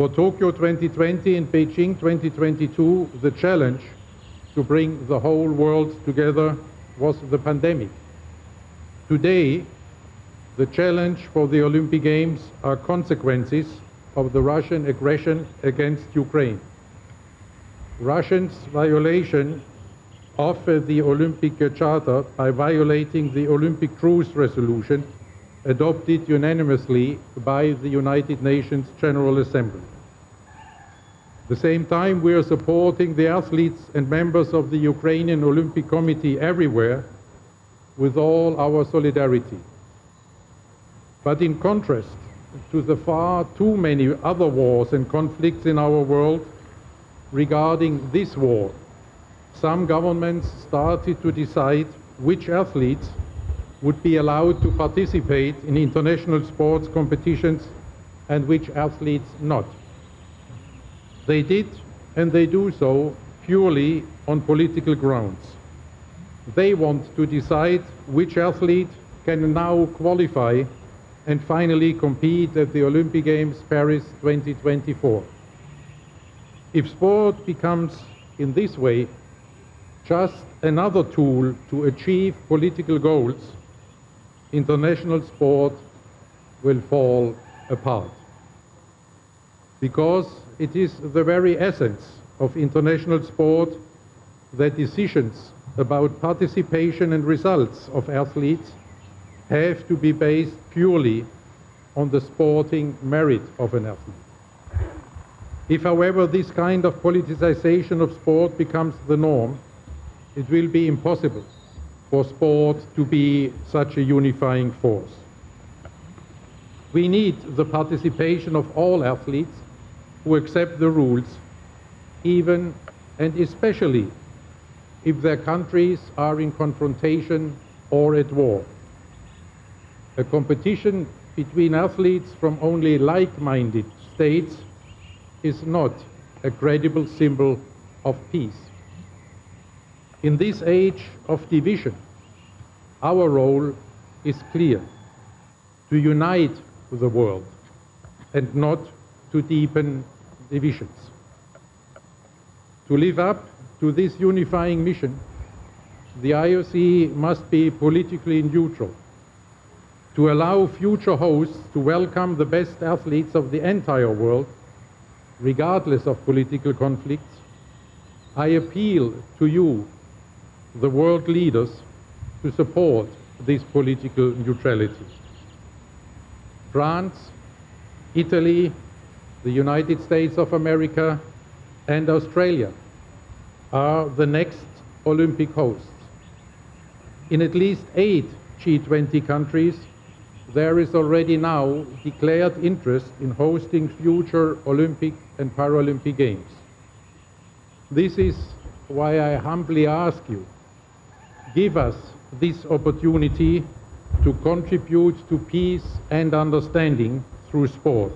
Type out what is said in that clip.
For Tokyo 2020 and Beijing 2022, the challenge to bring the whole world together was the pandemic. Today, the challenge for the Olympic Games are consequences of the Russian aggression against Ukraine. Russia's violation of the Olympic Charter by violating the Olympic Truce Resolution adopted unanimously by the United Nations General Assembly. At the same time, we are supporting the athletes and members of the Ukrainian Olympic Committee everywhere with all our solidarity. But in contrast to the far too many other wars and conflicts in our world, regarding this war, some governments started to decide which athletes would be allowed to participate in international sports competitions and which athletes not. They did, and they do so, purely on political grounds. They want to decide which athlete can now qualify and finally compete at the Olympic Games Paris 2024. If sport becomes, in this way, just another tool to achieve political goals, international sport will fall apart. Because it is the very essence of international sport that decisions about participation and results of athletes have to be based purely on the sporting merit of an athlete. If, however, this kind of politicization of sport becomes the norm, it will be impossible for sport to be such a unifying force. We need the participation of all athletes who accept the rules, even and especially if their countries are in confrontation or at war. A competition between athletes from only like-minded states is not a credible symbol of peace. In this age of division, our role is clear to unite the world and not to deepen divisions. To live up to this unifying mission, the IOC must be politically neutral to allow future hosts to welcome the best athletes of the entire world, regardless of political conflicts. I appeal to you, the world leaders, to support this political neutrality. France, Italy, the United States of America, and Australia are the next Olympic hosts. In at least eight G20 countries, there is already now declared interest in hosting future Olympic and Paralympic Games. This is why I humbly ask you, give us this opportunity to contribute to peace and understanding through sport.